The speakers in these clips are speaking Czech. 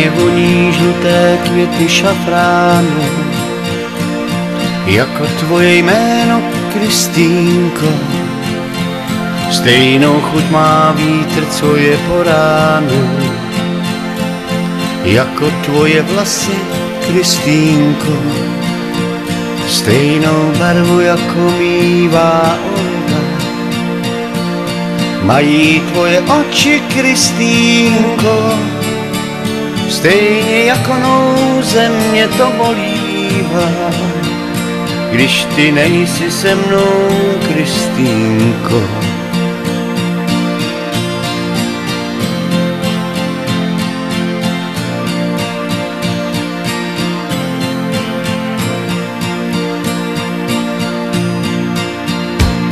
Stejně voní žluté květy šafránu, jako tvoje jméno, Kristýnko. Stejnou chuť má vítr, co je po ránu, jako tvoje vlasy, Kristýnko. Stejnou barvu, jako mývá Olga. Mají tvoje oči, Kristýnko, stejně jako nouze mě to bolívá. Když ty nejsi se mnou, Kristýnko.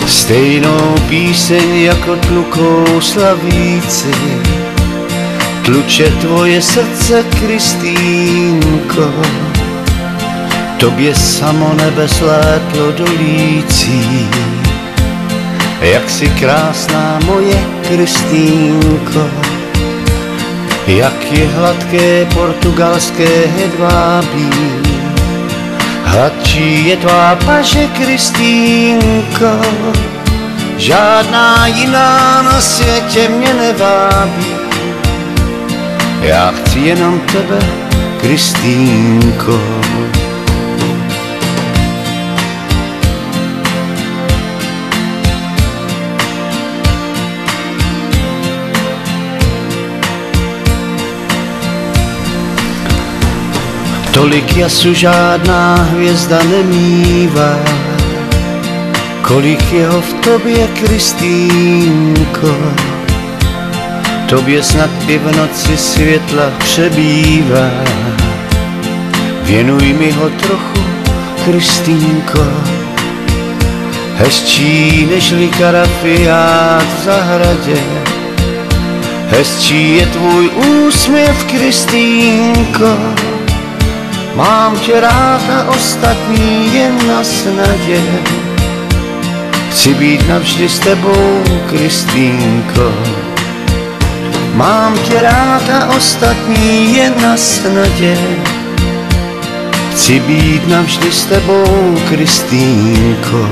Stejnou píseň jako tlukou slavíci Tluče tvoje srdce, Kristýnko Tobě samo nebe slétlo dolící Jak si krásná moje Kristýnko Jak je hladké portugalské hedvábí Hladčí je tvá paže, Kristýnko Žádná jiná na světě mě nevábí. Já chci jenom tebe, Kristýnko. Tolik jasu žádná hvězda nemývá, Kolik jeho v tobě, Kristýnko, tobě snad i v noci světla přebývá. Věnuj mi ho trochu, Kristýnko, hezčí nežli karafiát v zahradě. Hezčí je tvůj úsměv, Kristýnko, mám tě rád a ostatní jen na snadě. Chci být navždy s tebou, Kristýnko. Mám tě rád a ostatní jen na snadě. Chci být navždy s tebou, Kristýnko.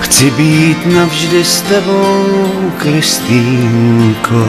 Chci být navždy s tebou, Kristýnko.